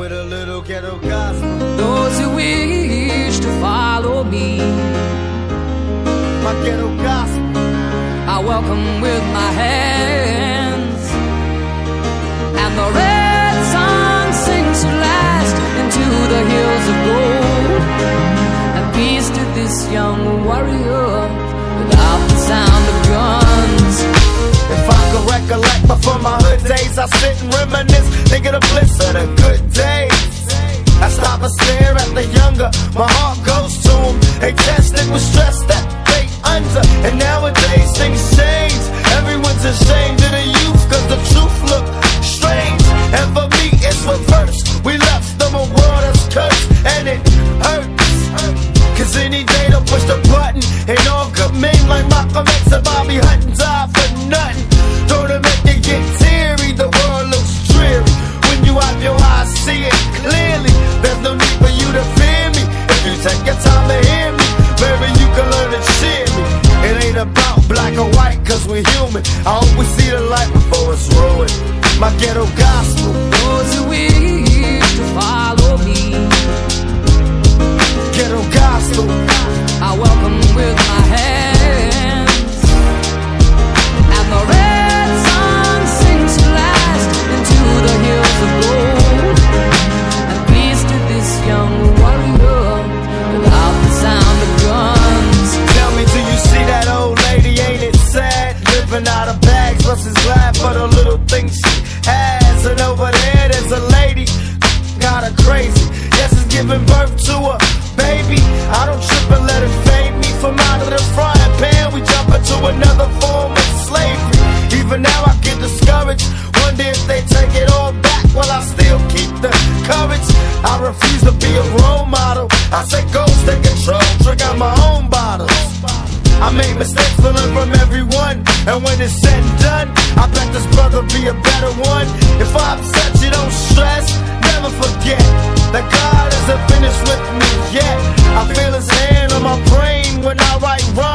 with a little ghetto gospel. Those who wish to follow me, My ghetto gospel. I welcome with my hands. And the red sun sings to last into the hills of gold. And peace to this young warrior without the sound of guns. If I could recollect before my hood days, I sit and reminisce, I stare at the younger, my heart goes to them. They tested with stress that they under, and nowadays things change. Everyone's ashamed of the youth, cause the truth look strange. And for me, it's reverse. We left them a world that's cursed, and it hurts. Cause any day they'll push the button, and all good men like Malcolm X and Bobby Hutton maybe you can learn to cheer me. It ain't about black or white, cause we're human. I we see the light before it's ruined. My ghetto Even now I get discouraged. Wonder if they take it all back while I still keep the courage. I refuse to be a role model. I say goals take control, drink out my own bottles. I make mistakes, learn from everyone. And when it's said and done, I bet this brother be a better one. If I upset you, don't stress. Never forget that God isn't finished with me yet. I feel his hand on my brain when I write rhymes.